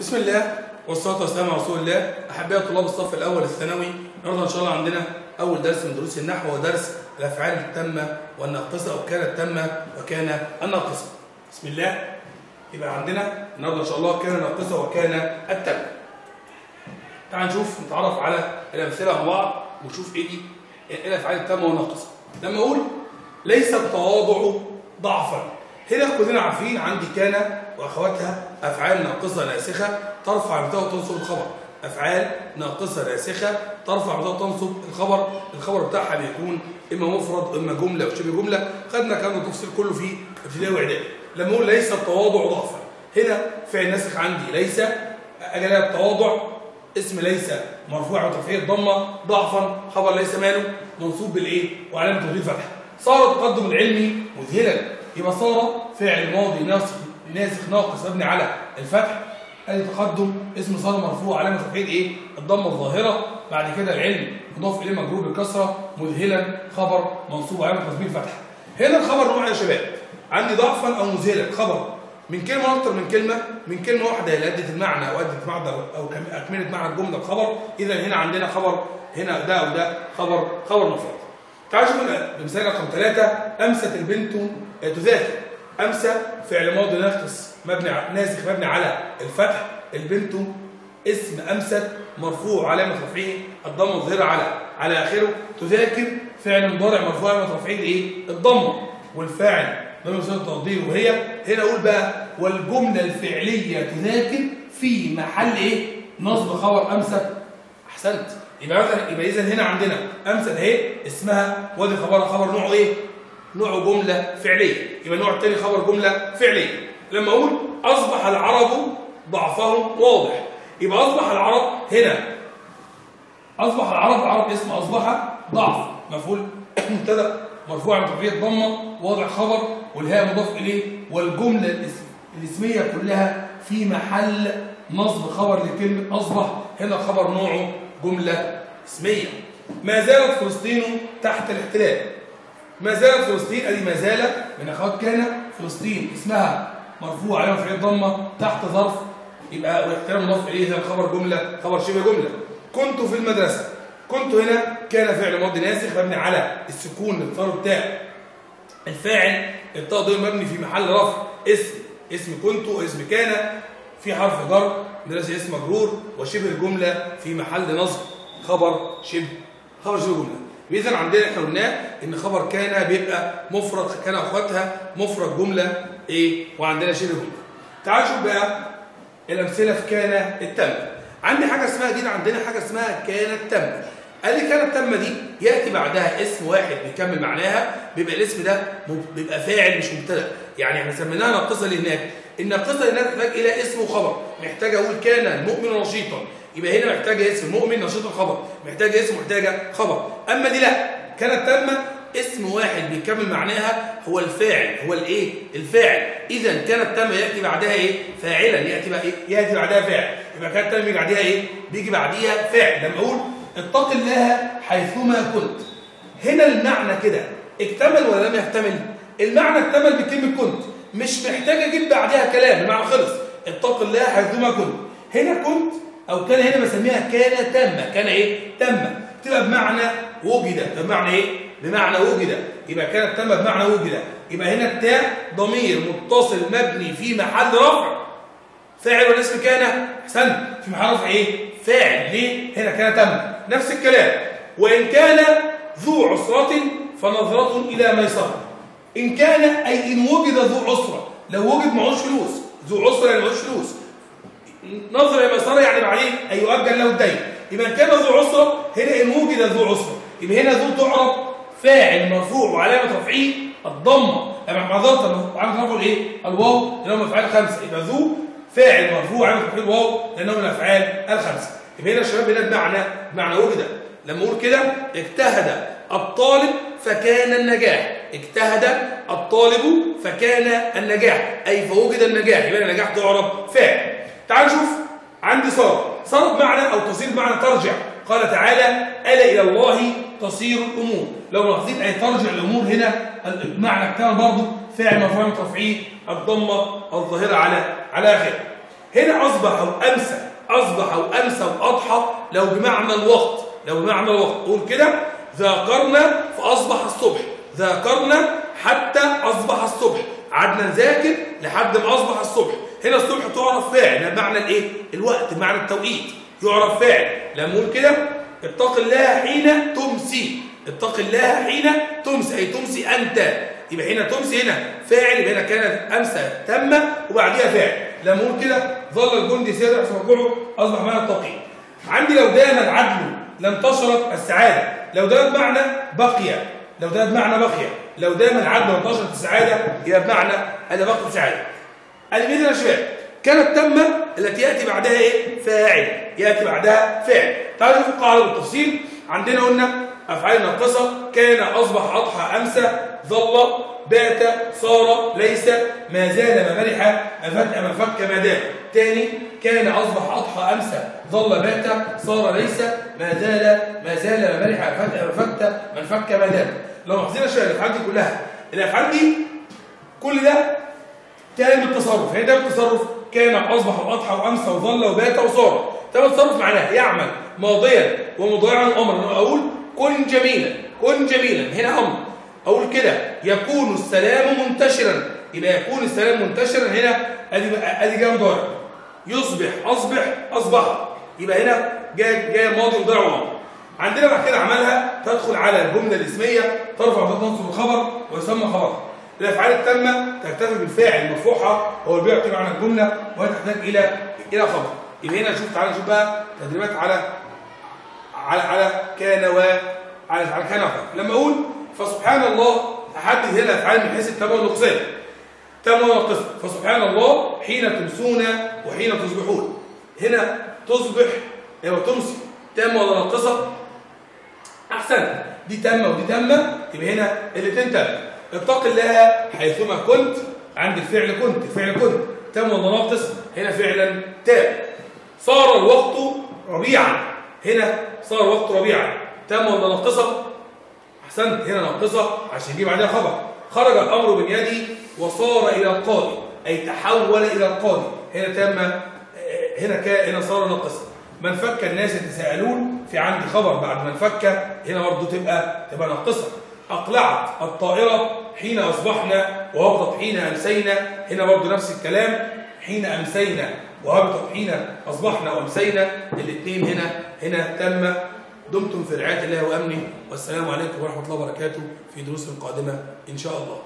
بسم الله والصلاة والسلام على رسول الله. أحبائي طلاب الصف الأول الثانوي النهارده إن شاء الله عندنا أول درس من دروس النحو وهو درس الأفعال التامة والناقصة أو كانت تامة وكان الناقصة بسم الله. يبقى عندنا النهارده إن شاء الله كان الناقصة وكان التامة. تعال نشوف نتعرف على الأمثلة مع بعض ونشوف إيه دي إيه الأفعال التامة والناقصة. لما أقول ليس التواضع ضعفا. هنا كلنا عارفين عندي كان وأخواتها أفعال ناقصة ناسخة ترفع بتاع وتنصب الخبر. أفعال ناقصة ناسخة ترفع بتاع وتنصب الخبر. الخبر بتاعها بيكون إما مفرد إما جملة وشبه جملة. خدنا كلام التفصيل كله في ابتدائي وإعدادي. لما أقول ليس التواضع ضعفا. هنا فعل ناسخ عندي ليس. أجل التواضع. اسم ليس مرفوع وترفيع الضمة ضعفا. خبر ليس ماله. منصوب بالإيه؟ وعلامة تغيير فتحة. صار التقدم العلمي مذهلا. يبقى صار فعل ماضي ناسخ ناسخ ناقص مبني على الفتح ادي تقدم اسم صار مرفوع علامة تفعيل إيه؟ الضمة الظاهرة. بعد كده العلم مضاف إليه مجرور بالكسرة مذهلا خبر منصوب علامة تسبيل فتح. هنا الخبر نوع يا شباب. عندي ضعفا أو مذهلا. خبر من كلمة أكتر من كلمة من كلمة واحدة اللي أدت المعنى أو أدت معنى أو أكملت معنى الجملة الخبر. اذا هنا عندنا خبر هنا ده وده خبر خبر مفرد تعالوا شوف بمثال رقم ثلاثة أمست البنت تذاكر. أمسى فعل ماضي ناقص مبني ناسخ مبني على الفتح البنت اسم أمست مرفوع علامة رفعه الضمة الظاهرة على على آخره تذاكر فعل مضارع مرفوع علامة رفعه الإيه؟ الضمة والفاعل ضمن صيغة التقدير وهي هنا أقول بقى والجملة الفعلية تذاكر في محل إيه؟ نصب خبر أمست أحسنت يبقى مثلا يبقى اذا هنا عندنا امثل اهي اسمها وادي خبرها خبر نوعه إيه؟ نوعه جملة فعلية. يبقى النوع الثاني خبر جملة فعلية. لما أقول أصبح العرب ضعفهم واضح. يبقى أصبح العرب هنا. أصبح العرب عرب اسم أصبح ضعف. مفعول مبتدأ. مرفوع من ترفيه الضمه واضح خبر. والهاء مضاف إليه. والجملة الاسم الاسمية كلها في محل نصب خبر لكلمة أصبح. هنا خبر نوعه جملة اسمية. ما زالت فلسطين تحت الاحتلال. ما زالت فلسطين أدي ما زال من أخوات كان فلسطين. اسمها مرفوع علامه فعل ضمة تحت ظرف يبقى مضاف إليه اذا خبر جملة خبر شبه جملة. كنت في المدرسة كنت هنا كان فعل ماضي ناسخ مبني على السكون الطار بتاع الفاعل. الطاء ضمير مبني في محل رفع اسم اسم كنت واسم كان في حرف جر مدرسة اسم مجرور وشبه الجملة في محل نصب خبر شبه خبر شبه جملة. إذا عندنا إحنا إن خبر كان بيبقى مفرد كان أخواتها مفرد جملة إيه وعندنا شبه جملة. تعالوا نشوف بقى الأمثلة في كان التامة. عندي حاجة اسمها دي عندنا حاجة اسمها كانت تامة. قال لي كانت تامة دي يأتي بعدها اسم واحد بيكمل معناها بيبقى الاسم ده بيبقى فاعل مش مبتدأ. يعني إحنا سميناها ناقصة اللي هناك الناقصه هنا تحتاج إلى اسم وخبر محتاج أقول كان المؤمن نشيطا. يبقى هنا محتاجه اسم مؤمن نشيط الخبر. محتاجه اسم محتاجة خبر. أما دي لا. كانت تامه اسم واحد بيكمل معناها هو الفاعل. هو الإيه؟ الفاعل. اذا كانت تامه يأتي بعدها إيه؟ فاعلا. يأتي بقى إيه؟ يأتي بعدها فاعل. يبقى كانت تامه بيجي بعدها إيه؟ بيجي بعديها فاعل. لما أقول اتق الله حيثما كنت. هنا المعنى كده. اكتمل ولا لم يكتمل؟ المعنى اكتمل بكلمة كنت. مش محتاج أجيب بعدها كلام المعنى خلص. اتق الله حيثما كنت هنا كنت أو كان هنا بسميها كان تامة. كان إيه؟ تامة. تبقى بمعنى وجد. بمعنى إيه؟ بمعنى وجد. يبقى كانت تامة بمعنى وجد. يبقى هنا التاء ضمير متصل مبني في محل رفع. فاعل ولا اسم كان احسنت في محل رفع إيه؟ فاعل. ليه؟ هنا كان تامة. نفس الكلام. وإن كان ذو عسرة فنظرة إلى ميسرة. إن كان أي إن وجد ذو عسرة لو وجد معهوش فلوس ذو عسرة يعني معهوش فلوس. نظر يا مسارة يعني بعدين أي يؤجل له الدين. يبقى إن كان ذو عسرة هنا إن وجد ذو عسرة. يبقى هنا ذو تعرف فاعل مرفوع وعلامة رفعه الضمة. لما معذرة وعلامة رفعه الإيه؟ الواو لأنهم أفعال خمسة. يبقى ذو فاعل مرفوع وعلامة رفعه الواو لأنهم الأفعال الخمسة. يبقى هنا الشباب هنا بمعنى بمعنى وجد. لما أقول كده اجتهد الطالب فكان النجاح. اجتهد الطالب فكان النجاح. أي فوجد النجاح يبقى النجاح تعرب فاعل تعال نشوف. عندي صار صار بمعنى أو تصير بمعنى ترجع. قال تعالى ألا إلى الله تصير الأمور. لو لاحظين أي ترجع الأمور هنا المعنى كان برضه فاعل مرفوع من تفعيل الضمة الظاهرة على على آخره. هنا أصبح أو أمسى أصبح أو أمسى وأضحى لو بمعنى الوقت. لو بمعنى الوقت. قول كده ذاكرنا فأصبح الصبح. ذاكرنا حتى أصبح الصبح. قعدنا نذاكر لحد ما أصبح الصبح. هنا الصبح تعرف فاعل بمعنى الإيه؟ الوقت معنى التوقيت. يعرف فاعل. لما نقول كده؟ اتق الله حين تمسي. اتق الله حين تمسي أي تمسي أنت. يبقى حين تمسي هنا فاعل يبقى هنا كانت أمسى تامه وبعديها فاعل. لما نقول كده؟ ظل الجندي سير ركوعه أصبح معنى التوقيت. عندي لو دام العدل لم تشرط السعادة. لو دام بمعنى بقي. لو دام بمعنى بقي لو دام العدل لم تشرط السعادة يبقى بمعنى بقي السعادة. المثل يا شباب كانت تامه التي يأتي بعدها إيه؟ فاعل. يأتي بعدها فاعل تعالوا نشوف القاعدة بالتفصيل. عندنا قلنا أفعال ناقصة كان أصبح أضحى أمسى. ظل بات صار ليس ما زال ما مرح افت ما فك ما دام. تاني كان أصبح أضحى أمسى. ظل بات صار ليس ما زال ما زال ما مرح ما فت من فك ما دام. لو لاحظنا شوية الأفعال دي كلها الأفعال دي كل ده كان بالتصرف هي ده بالتصرف كان أصبح واضحى وأمسى وظل وبات وصار. ده التصرف معناه يعمل ماضيا ومضارعا امرا. أقول كن جميلا كن جميلا. هنا أمر أقول كده يكون السلام منتشرا. يبقى يكون السلام منتشرا هنا أدي أدي جاي مضارع. يصبح أصبح أصبح. يبقى هنا جاي جاي ماضي مضارع عندنا بعد كده عملها تدخل على الجملة الاسمية ترفع وتنصب الخبر ويسمى خبر. الأفعال التامة تكتفي بالفاعل مرفوعها هو اللي بيعطي معنى الجملة وهي تحتاج إلى إلى خبر. يبقى هنا نشوف تعالى نشوف بقى تدريبات على على على كان و على على كان لما أقول فسبحان الله احدد هنا الافعال من حيث التام والنقصان تام وناقصه فسبحان الله حين تمسون وحين تصبحون. هنا تصبح أيوه تمسي. تامه ولا ناقصة؟ أحسن. دي تامه ودي تامه يبقى هنا الاثنين تامه اتق الله حيثما كنت. عند الفعل كنت. الفعل كنت. تام ولا ناقص؟ هنا فعلا تام. صار الوقت ربيعا. هنا صار الوقت ربيعا. تام ولا ناقصة؟ أحسنت هنا ناقصة عشان دي بعدها خبر. خرج الأمر من يدي وصار إلى القاضي أي تحول إلى القاضي. هنا تم هنا كان هنا صار ناقصا من فك الناس يتساءلون في عندي خبر بعد من فك هنا برضه تبقى تبقى ناقصة. أقلعت الطائرة حين أصبحنا وهبطت حين أمسينا. هنا برضه نفس الكلام. حين أمسينا وهبطت حين أصبحنا وأمسينا. الاثنين هنا هنا تم دمتم في رعاية الله وأمنه والسلام عليكم ورحمة الله وبركاته في دروس قادمة إن شاء الله.